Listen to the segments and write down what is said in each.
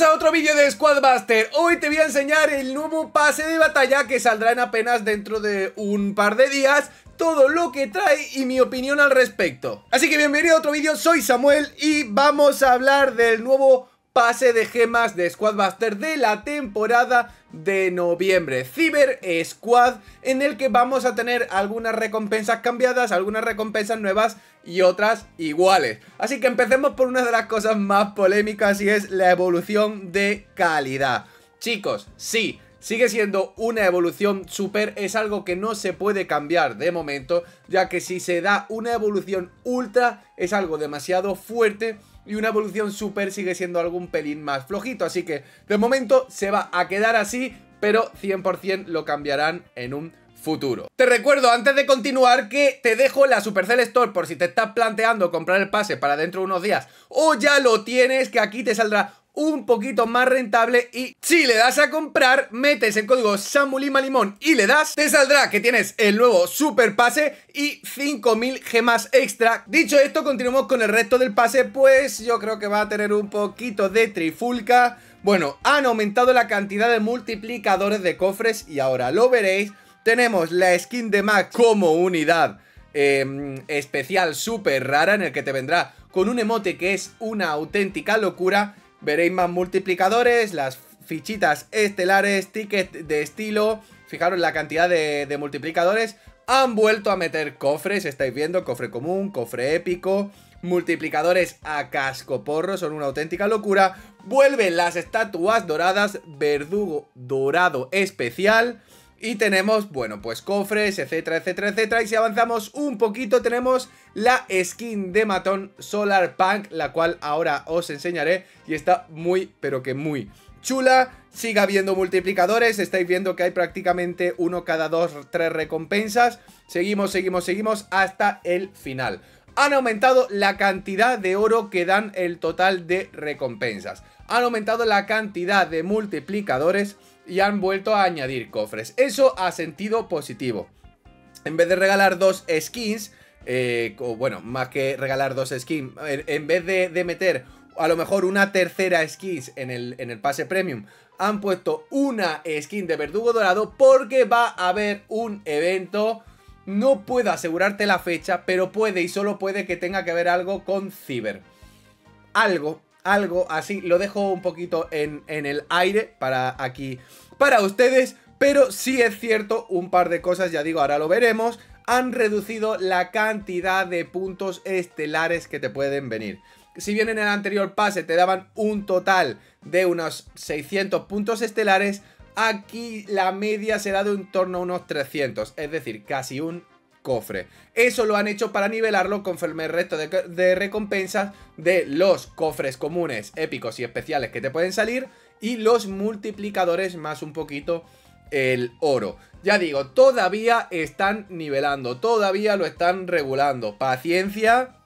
A otro vídeo de Squadbuster. Hoy te voy a enseñar el nuevo pase de batalla que saldrá en apenas dentro de un par de días. Todo lo que trae y mi opinión al respecto. Así que bienvenido a otro vídeo, soy Samuel y vamos a hablar del nuevo pase de gemas de Squadbuster de la temporada de noviembre. Cyber Squad en el que vamos a tener algunas recompensas cambiadas, algunas recompensas nuevas y otras iguales. Así que empecemos por una de las cosas más polémicas y es la evolución de calidad. Chicos, sí, sigue siendo una evolución. Super, es algo que no se puede cambiar de momento, ya que si se da una evolución ultra es algo demasiado fuerte y una evolución super sigue siendo algún pelín más flojito. Así que de momento se va a quedar así, pero 100% lo cambiarán en un futuro. Te recuerdo antes de continuar que te dejo la Supercell Store por si te estás planteando comprar el pase para dentro de unos días o ya lo tienes que aquí te saldrá un poquito más rentable y si le das a comprar, metes el código Samulima Limón y le das, te saldrá que tienes el nuevo super pase y 5000 gemas extra. Dicho esto, continuamos con el resto del pase, pues yo creo que va a tener un poquito de trifulca. Bueno, han aumentado la cantidad de multiplicadores de cofres y ahora lo veréis. Tenemos la skin de Max como unidad em, especial súper rara en el que te vendrá con un emote que es una auténtica locura Veréis más multiplicadores, las fichitas estelares, tickets de estilo. Fijaros la cantidad de, multiplicadores. Han vuelto a meter cofres, estáis viendo, cofre común, cofre épico. Multiplicadores a cascoporro, son una auténtica locura. Vuelven las estatuas doradas, verdugo dorado especial. Y tenemos, bueno, pues cofres, etcétera, etcétera, etcétera. Y si avanzamos un poquito tenemos la skin de matón Solar Punk, la cual ahora os enseñaré. Y está muy, pero que muy chula. Siga habiendo multiplicadores, estáis viendo que hay prácticamente uno cada dos, tres recompensas. Seguimos, seguimos, seguimos hasta el final. Han aumentado la cantidad de oro que dan el total de recompensas. Han aumentado la cantidad de multiplicadores y han vuelto a añadir cofres. Eso ha sentido positivo. En vez de regalar dos skins, eh, o bueno, más que regalar dos skins, en, vez de, meter a lo mejor una tercera skin en el, en el pase premium, han puesto una skin de verdugo dorado porque va a haber un evento. No puedo asegurarte la fecha, pero puede y solo puede que tenga que ver algo con Ciber. Algo, algo así, lo dejo un poquito en, en el aire para aquí, para ustedes, pero sí es cierto, un par de cosas, ya digo, ahora lo veremos, han reducido la cantidad de puntos estelares que te pueden venir. Si bien en el anterior pase te daban un total de unos 600 puntos estelares, aquí la media será de un torno a unos 300, es decir, casi un cofre. Eso lo han hecho para nivelarlo conforme el resto de, recompensas de los cofres comunes, épicos y especiales que te pueden salir y los multiplicadores más un poquito el oro. Ya digo, todavía están nivelando, todavía lo están regulando. Paciencia,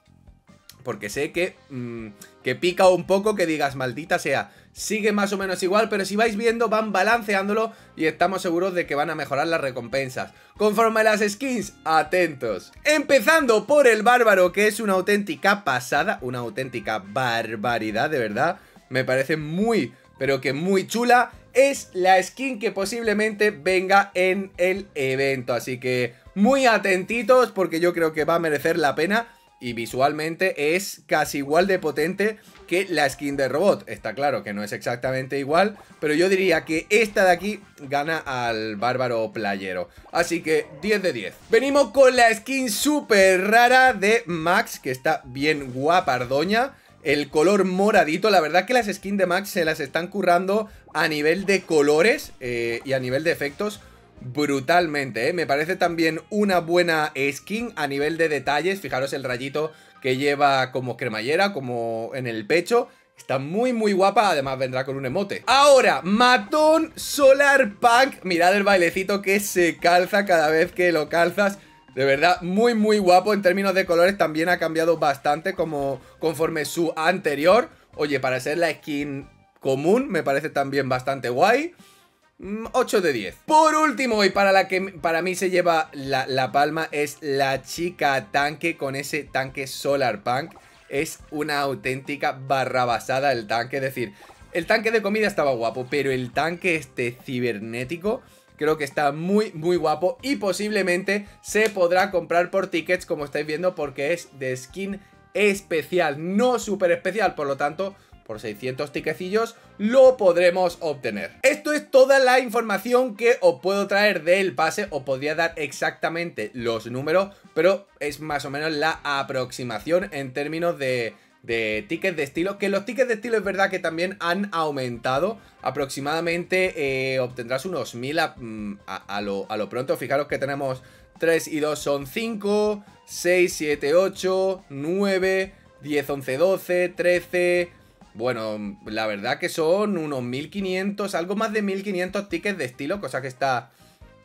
porque sé que, mm, que pica un poco que digas, maldita sea, sigue más o menos igual, pero si vais viendo van balanceándolo y estamos seguros de que van a mejorar las recompensas. Conforme las skins, atentos. Empezando por el bárbaro, que es una auténtica pasada, una auténtica barbaridad, de verdad. Me parece muy, pero que muy chula. Es la skin que posiblemente venga en el evento, así que muy atentitos porque yo creo que va a merecer la pena y visualmente es casi igual de potente que la skin de robot. Está claro que no es exactamente igual, pero yo diría que esta de aquí gana al bárbaro playero. Así que 10 de 10. Venimos con la skin súper rara de Max, que está bien guapardoña. El color moradito, la verdad que las skins de Max se las están currando a nivel de colores eh, y a nivel de efectos brutalmente, ¿eh? Me parece también una buena skin a nivel de detalles. Fijaros el rayito que lleva como cremallera, como en el pecho. Está muy muy guapa, además vendrá con un emote. Ahora, Matón Solar Punk. Mirad el bailecito que se calza cada vez que lo calzas. De verdad, muy muy guapo. En términos de colores también ha cambiado bastante como conforme su anterior. Oye, para ser la skin común me parece también bastante guay 8 mm, de 10. Por último, y para la que para mí se lleva la, palma, es la chica tanque con ese tanque Solar Punk. Es una auténtica barrabasada el tanque, es decir, El tanque de comida estaba guapo, pero el tanque este cibernético creo que está muy, muy guapo y posiblemente se podrá comprar por tickets, como estáis viendo, porque es de skin especial, no súper especial, por lo tanto por 600 tiquecillos lo podremos obtener. Esto es toda la información que os puedo traer del pase, os podría dar exactamente los números, pero es más o menos la aproximación en términos de, de tickets de estilo, que los tickets de estilo es verdad que también han aumentado, aproximadamente eh, obtendrás unos 1000 mm, a, lo, a lo pronto, fijaros que tenemos 3 y 2 son 5, 6, 7, 8, 9, 10, 11, 12, 13... Bueno, la verdad que son unos 1500, algo más de 1500 tickets de estilo, cosa que está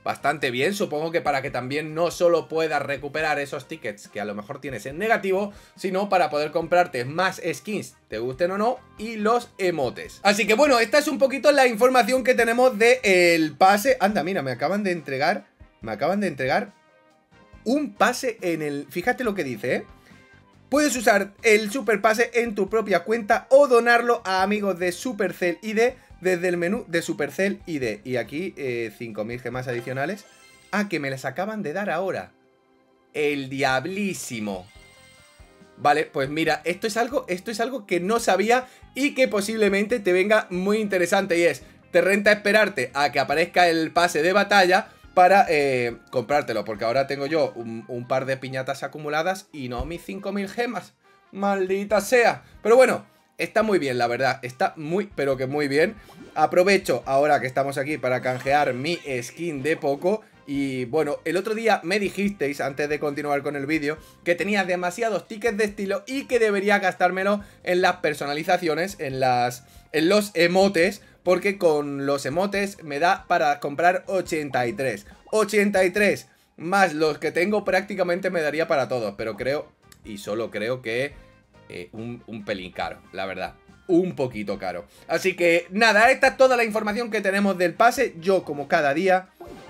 bastante bien. Supongo que para que también no solo puedas recuperar esos tickets que a lo mejor tienes en negativo, sino para poder comprarte más skins, te gusten o no, y los emotes. Así que bueno, esta es un poquito la información que tenemos del pase. Anda, mira, me acaban de entregar, me acaban de entregar un pase en el... Fíjate lo que dice, ¿eh? Puedes usar el Super Pase en tu propia cuenta o donarlo a amigos de Supercell ID desde el menú de Supercell ID. Y aquí eh, 5.000 gemas adicionales. Ah, que me las acaban de dar ahora. El diablísimo. Vale, pues mira, esto es algo, esto es algo que no sabía y que posiblemente te venga muy interesante y es, te renta esperarte a que aparezca el pase de batalla para eh, comprártelo, porque ahora tengo yo un, par de piñatas acumuladas y no mis 5000 gemas. Maldita sea. Pero bueno, está muy bien, la verdad. Está muy, pero que muy bien. Aprovecho ahora que estamos aquí para canjear mi skin de poco. Y bueno, el otro día me dijisteis, antes de continuar con el vídeo, que tenía demasiados tickets de estilo y que debería gastármelo en las personalizaciones, en, las, en los emotes, porque con los emotes me da para comprar 83. 83 más los que tengo prácticamente me daría para todos, pero creo, y solo creo que eh, un, pelín caro, la verdad un poquito caro. Así que nada, esta es toda la información que tenemos del pase. Yo, como cada día,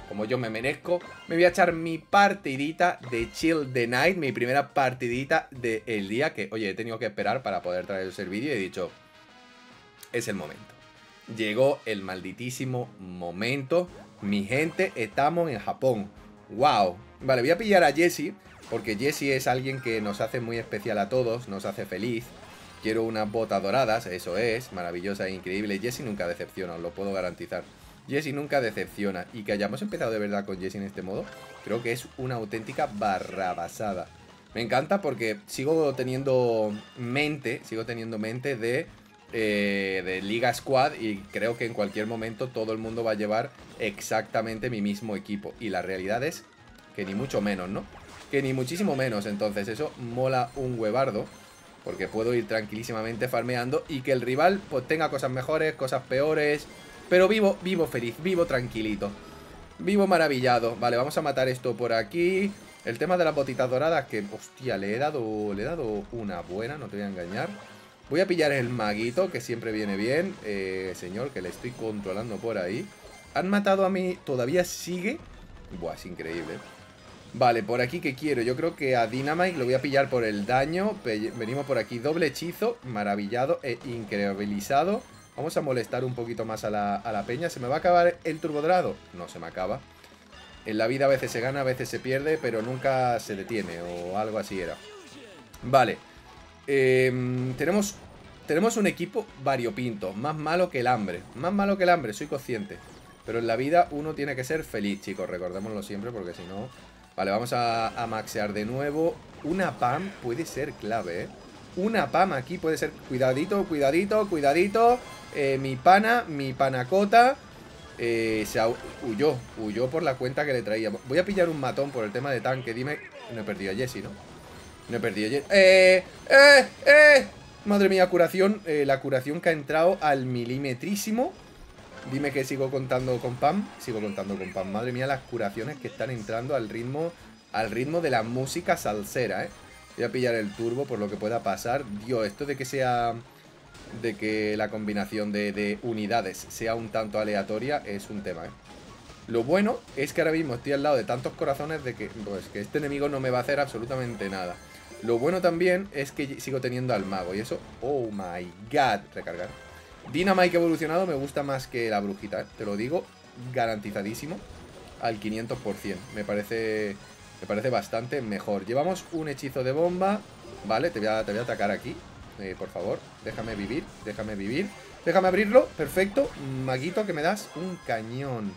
como yo me merezco, me voy a echar mi partidita de Chill the Night, mi primera partidita del día, que, oye, he tenido que esperar para poder traeros el vídeo y he dicho, es el momento llegó el malditísimo momento. Mi gente, estamos en Japón. ¡Wow! Vale, voy a pillar a Jesse, porque Jesse es alguien que nos hace muy especial a todos, nos hace feliz. Quiero unas botas doradas, eso es, maravillosa e increíble. Jesse nunca decepciona, os lo puedo garantizar. Jesse nunca decepciona. Y que hayamos empezado de verdad con Jesse en este modo, creo que es una auténtica barrabasada. Me encanta porque sigo teniendo mente, sigo teniendo mente de eh, de Liga Squad y creo que en cualquier momento todo el mundo va a llevar exactamente mi mismo equipo. Y la realidad es que ni mucho menos, ¿no? Que ni muchísimo menos, entonces eso mola un huevardo. Porque puedo ir tranquilísimamente farmeando y que el rival pues tenga cosas mejores, cosas peores. Pero vivo, vivo feliz, vivo tranquilito. Vivo maravillado. Vale, vamos a matar esto por aquí. El tema de las botitas doradas que, hostia, le he dado, le he dado una buena, no te voy a engañar. Voy a pillar el maguito, que siempre viene bien. Eh, señor, que le estoy controlando por ahí. Han matado a mí, todavía sigue. Buah, es increíble. Vale, por aquí que quiero. Yo creo que a Dynamite lo voy a pillar por el daño. Venimos por aquí, doble hechizo, maravillado e increíbilizado. Vamos a molestar un poquito más a la, a la peña. ¿Se me va a acabar el turbodrado? No se me acaba. En la vida a veces se gana, a veces se pierde, pero nunca se detiene o algo así era. Vale. Em, tenemos, tenemos un equipo variopinto, más malo que el hambre. Más malo que el hambre, soy consciente. Pero en la vida uno tiene que ser feliz, chicos, recordémoslo siempre porque si no... Vale, vamos a, maxear de nuevo. Una PAM puede ser clave, ¿eh? Una PAM aquí puede ser... Cuidadito, cuidadito, cuidadito. Eh, mi pana, mi panacota... Eh, se huyó, huyó por la cuenta que le traía. Voy a pillar un matón por el tema de tanque. Dime... No he perdido a Jesse, ¿no? No he perdido. ¡Eh! ¡Eh! ¡Eh! Madre mía, curación. Eh, la curación que ha entrado al milimetrísimo. Dime que sigo contando con Pam. Sigo contando con Pam. Madre mía, las curaciones que están entrando al ritmo al ritmo de la música salsera, ¿eh? Voy a pillar el turbo por lo que pueda pasar. Dios, esto de que sea... De que la combinación de, de unidades sea un tanto aleatoria es un tema, ¿eh? Lo bueno es que ahora mismo estoy al lado de tantos corazones de que, pues, que este enemigo no me va a hacer absolutamente nada. Lo bueno también es que sigo teniendo al mago y eso... ¡Oh, my God! Recargar. Dynamite evolucionado me gusta más que la brujita, ¿eh? te lo digo garantizadísimo al 500%. Me parece, me parece bastante mejor. Llevamos un hechizo de bomba, ¿vale? Te voy a, te voy a atacar aquí, eh, por favor. Déjame vivir, déjame vivir. Déjame abrirlo, perfecto. Maguito, que me das un cañón.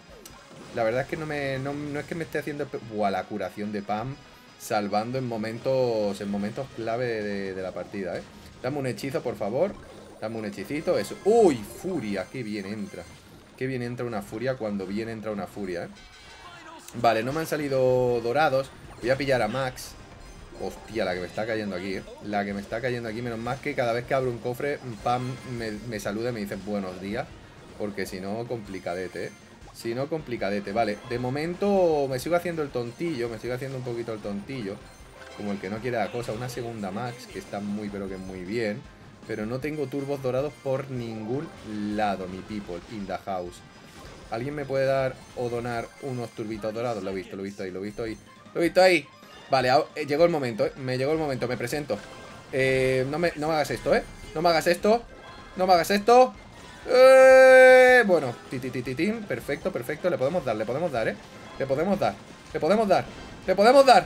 La verdad es que no me no, es que me esté haciendo... Buah, la curación de Pam salvando en momentos en momentos clave de, la partida, ¿eh? Dame un hechizo, por favor. Dame un hechicito, eso. ¡Uy! Furia, qué bien entra. Qué bien entra una furia cuando bien entra una furia, ¿eh? Vale, no me han salido dorados. Voy a pillar a Max. Hostia, la que me está cayendo aquí, ¿eh? La que me está cayendo aquí. Menos más que cada vez que abro un cofre, Pam me, me saluda y me dice buenos días. Porque si no, complicadete, ¿eh? Si no, complicadete. Vale, de momento me sigo haciendo el tontillo. Me sigo haciendo un poquito el tontillo. Como el que no quiere la cosa. Una segunda max, que está muy, pero que muy bien. Pero no tengo turbos dorados por ningún lado, mi people, in the house. ¿Alguien me puede dar o donar unos turbitos dorados? Lo he visto, lo he visto ahí, lo he visto ahí. Lo he visto ahí. Vale, eh, llegó el momento, ¿eh? Me llegó el momento, me presento. Eh, no, me, no me hagas esto, ¿eh? No me hagas esto. No me hagas esto. Eh, bueno, tititititín, perfecto, perfecto. Le podemos dar, le podemos dar, ¿eh? Le podemos dar, le podemos dar, le podemos dar.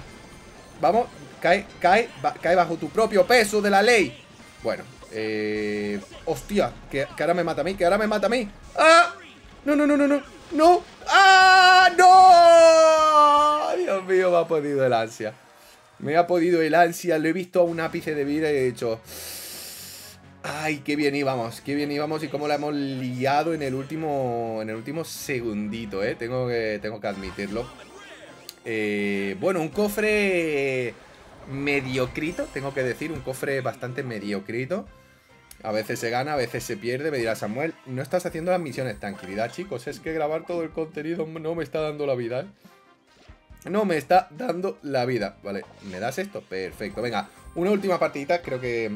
Vamos, cae, cae, cae bajo tu propio peso de la ley. Bueno, eh... Hostia, que, ahora me mata a mí, que ahora me mata a mí. ¡Ah! No, no, no, no, no. ¡No! ¡Ah! ¡No! Dios mío, me ha podido el ansia. Me ha podido el ansia. Lo he visto a un ápice de vida y he dicho... Ay, qué bien íbamos, qué bien íbamos y cómo la hemos liado en el último, en el último segundito, ¿eh? Tengo que, tengo que admitirlo. Eh, bueno, un cofre mediocrito, tengo que decir, un cofre bastante mediocrito. A veces se gana, a veces se pierde, me dirá Samuel, no estás haciendo las misiones, tranquilidad chicos, es que grabar todo el contenido no me está dando la vida, ¿eh? No me está dando la vida, vale, ¿me das esto? Perfecto, venga, una última partidita, creo que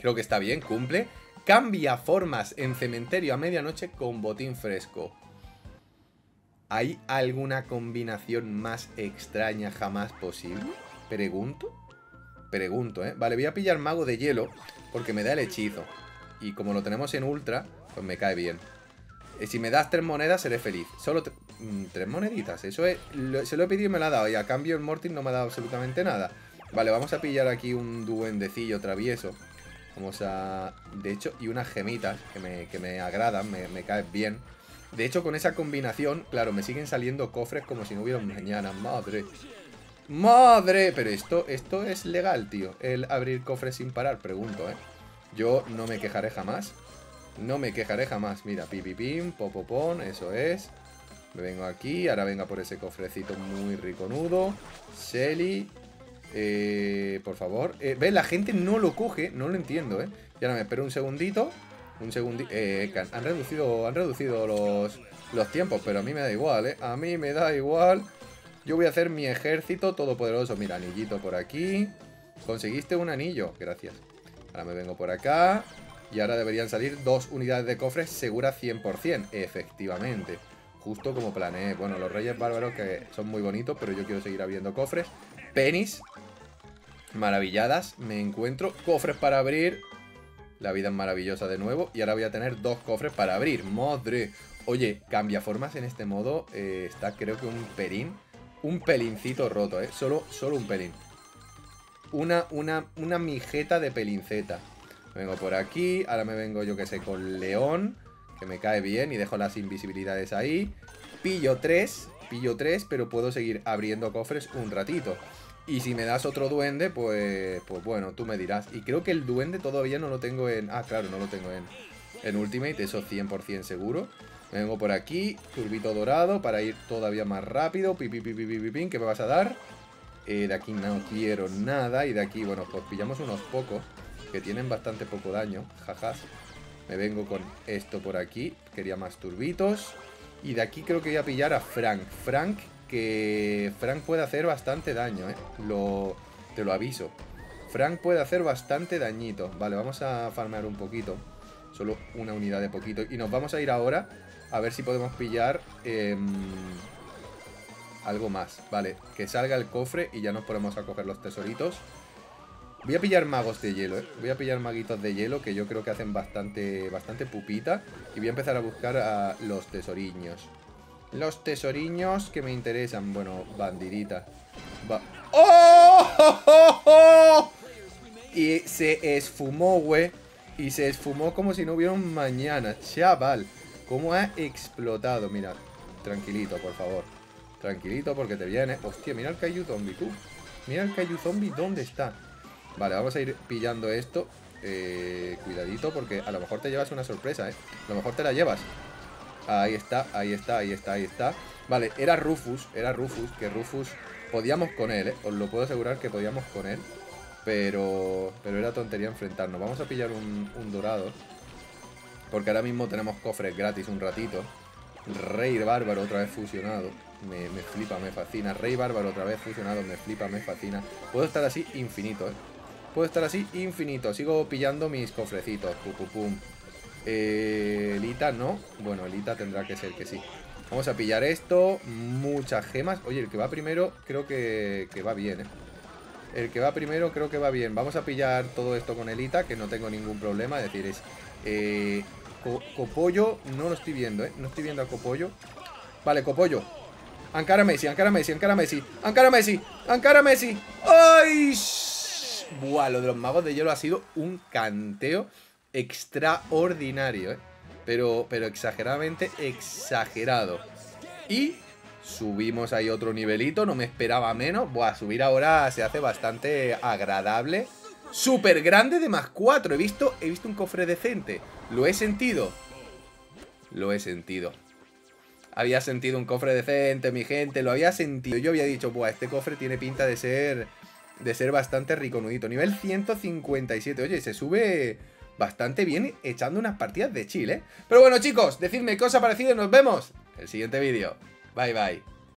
Creo que está bien, cumple. Cambia formas en cementerio a medianoche con botín fresco. ¿Hay alguna combinación más extraña jamás posible? Pregunto. Pregunto, ¿eh? Vale, voy a pillar mago de hielo porque me da el hechizo. Y como lo tenemos en ultra, pues me cae bien. Y si me das tres monedas, seré feliz. Solo mm, tres moneditas. Eso es, se lo he pedido y me lo ha dado. Y a cambio el Mortis no me ha dado absolutamente nada. Vale, vamos a pillar aquí un duendecillo travieso. Vamos a... De hecho, y unas gemitas que me, que me agradan, me, me caen bien. De hecho, con esa combinación, claro, me siguen saliendo cofres como si no hubiera mañana. Madre. ¡Madre! Pero esto, esto es legal, tío. El abrir cofres sin parar, pregunto, ¿eh? Yo no me quejaré jamás. No me quejaré jamás. Mira, pipipim, popopón, eso es. Me vengo aquí, ahora venga por ese cofrecito muy riconudo. Shelly, eh, por favor. Eh, ¿Ves? La gente no lo coge. No lo entiendo, ¿eh? Ya no me espero un segundito. Un segundito. Eh, han reducido, han reducido los, los tiempos, pero a mí me da igual, ¿eh? A mí me da igual. Yo voy a hacer mi ejército todopoderoso. Mira, anillito por aquí. Conseguiste un anillo. Gracias. Ahora me vengo por acá. Y ahora deberían salir dos unidades de cofres seguras 100%. Efectivamente. Justo como planeé. Bueno, los reyes bárbaros que son muy bonitos, pero yo quiero seguir abriendo cofres. Penis. Maravilladas. Me encuentro cofres para abrir. La vida es maravillosa de nuevo. Y ahora voy a tener dos cofres para abrir. Madre. Oye, cambia formas en este modo. Eh, está creo que un pelín. Un pelincito roto, ¿eh? Solo, solo un pelín. Una, una, una mijeta de pelinceta. vengo por aquí. Ahora me vengo, yo que sé, con león. Que me cae bien y dejo las invisibilidades ahí. Pillo tres. Pillo tres, pero puedo seguir abriendo cofres un ratito. Y si me das otro duende, pues, pues bueno, tú me dirás. Y creo que el duende todavía no lo tengo en... Ah, claro, no lo tengo en, en Ultimate, eso 100% seguro. Me vengo por aquí, turbito dorado para ir todavía más rápido. Pipi, pipi, pipi, pipi, ¿qué me vas a dar? Eh, de aquí no quiero nada. Y de aquí, bueno, pues pillamos unos pocos que tienen bastante poco daño. Jajas. Me vengo con esto por aquí. Quería más turbitos. Y de aquí creo que voy a pillar a Frank. Frank que Frank puede hacer bastante daño, ¿eh? Lo, te lo aviso. Frank puede hacer bastante dañito. Vale, vamos a farmear un poquito. Solo una unidad de poquito. Y nos vamos a ir ahora a ver si podemos pillar em, algo más. Vale, que salga el cofre y ya nos ponemos a coger los tesoritos. Voy a pillar magos de hielo, ¿eh? Voy a pillar maguitos de hielo que yo creo que hacen bastante, bastante pupita. Y voy a empezar a buscar a los tesoriños. Los tesoriños que me interesan. Bueno, bandidita. ¡Oh! Y se esfumó, güey. Y se esfumó como si no hubiera un mañana. Chaval. ¿Cómo ha explotado? Mira, tranquilito, por favor. Tranquilito porque te viene. Hostia, mira el Kaiju Zombie, tú. Mira el Kaiju Zombie, ¿dónde está? Vale, vamos a ir pillando esto. Eh, cuidadito porque a lo mejor te llevas una sorpresa, ¿eh? A lo mejor te la llevas. Ahí está, ahí está, ahí está, ahí está. Vale, era Rufus, era Rufus, que Rufus podíamos con él, ¿eh? Os lo puedo asegurar que podíamos con él. Pero, pero era tontería enfrentarnos. Vamos a pillar un, dorado. Porque ahora mismo tenemos cofres gratis un ratito. Rey Bárbaro otra vez fusionado. Me, flipa, me fascina. Rey Bárbaro otra vez fusionado. Me flipa, me fascina. Puedo estar así infinito, ¿eh? Puedo estar así infinito. Sigo pillando mis cofrecitos. Pum, pum, pum. Eh, Elita no. Bueno, Elita tendrá que ser que sí. Vamos a pillar esto. Muchas gemas. Oye, el que va primero creo que, que va bien, ¿eh? El que va primero creo que va bien. Vamos a pillar todo esto con Elita, que no tengo ningún problema. Es decir, es... Eh, Copollo no lo estoy viendo, ¿eh? No estoy viendo a Copollo. Vale, Copollo. Ancara Messi, Ancara Messi, Ancara Messi. Ancara Messi, Ancara Messi. ¡Ay! Buah, lo de los magos de hielo ha sido un canteo extraordinario, ¿eh? Pero, pero exageradamente exagerado. Y subimos ahí otro nivelito, no me esperaba menos. Buah, subir ahora se hace bastante agradable. Súper grande de más 4. He visto, he visto un cofre decente. Lo he sentido. Lo he sentido. Había sentido un cofre decente, mi gente. Lo había sentido. Yo había dicho, buah, este cofre tiene pinta de ser... De ser bastante rico nudito. Nivel 157. Oye, se sube bastante bien echando unas partidas de chile. ¿eh? Pero bueno, chicos, decidme qué os ha parecido y nos vemos el siguiente vídeo. Bye, bye.